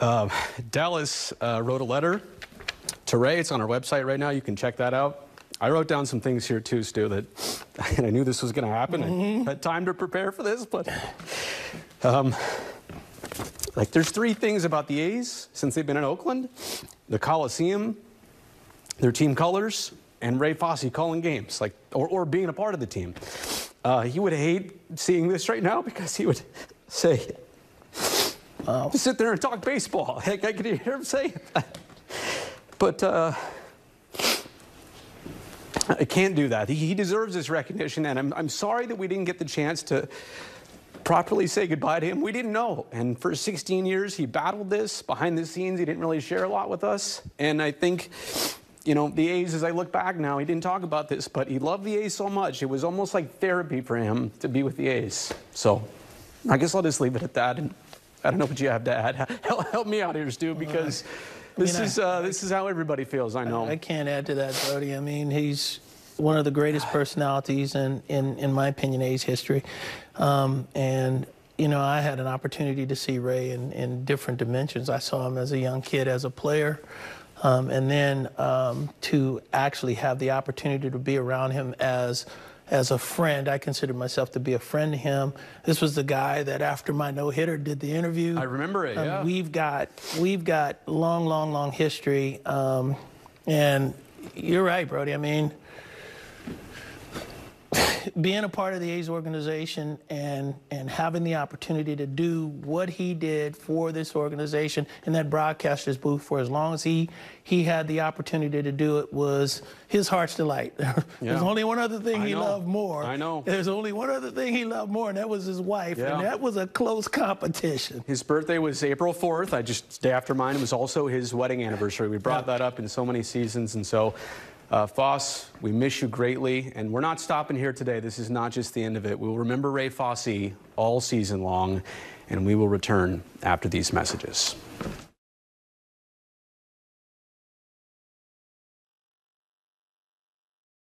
Uh, Dallas uh, wrote a letter to Ray. It's on our website right now. You can check that out. I wrote down some things here too, Stu, that I knew this was going to happen. I had time to prepare for this, but um, like there's three things about the A's since they've been in Oakland: the Coliseum, their team colors, and Ray Fosse calling games, like or, or being a part of the team. Uh, he would hate seeing this right now because he would say, Wow. sit there and talk baseball. Heck, I could hear him say that. But uh, I can't do that. He, he deserves this recognition, and I'm, I'm sorry that we didn't get the chance to properly say goodbye to him. We didn't know. And for 16 years, he battled this behind the scenes. He didn't really share a lot with us. And I think, you know, the A's, as I look back now, he didn't talk about this, but he loved the A's so much. It was almost like therapy for him to be with the A's. So I guess I'll just leave it at that. I don't know what you have to add. Help, help me out here, Stu, because this is uh, this is how everybody feels. I know. I can't add to that, Brodie. I mean, he's one of the greatest personalities in, in, in my opinion, A's history. Um, and, you know, I had an opportunity to see Ray in, in different dimensions. I saw him as a young kid, as a player. Um, and then um, to actually have the opportunity to be around him as as a friend, I consider myself to be a friend to him. This was the guy that after my no hitter did the interview. I remember it. Um, Yeah. We've got we've got long, long, long history, um, and you're right, Brodie. I mean, being a part of the A's organization and and having the opportunity to do what he did for this organization in that broadcaster's booth for as long as he he had the opportunity to do it was his heart's delight. There's only one other thing I he know. loved more. I know. There's only one other thing he loved more, and that was his wife, Yeah. and that was a close competition. His birthday was April 4th. I just day after mine. It was also his wedding anniversary. We brought Yeah. that up in so many seasons, and so. Uh, Foss, we miss you greatly, and we're not stopping here today. This is not just the end of it. We'll remember Ray Fosse all season long, and we will return after these messages.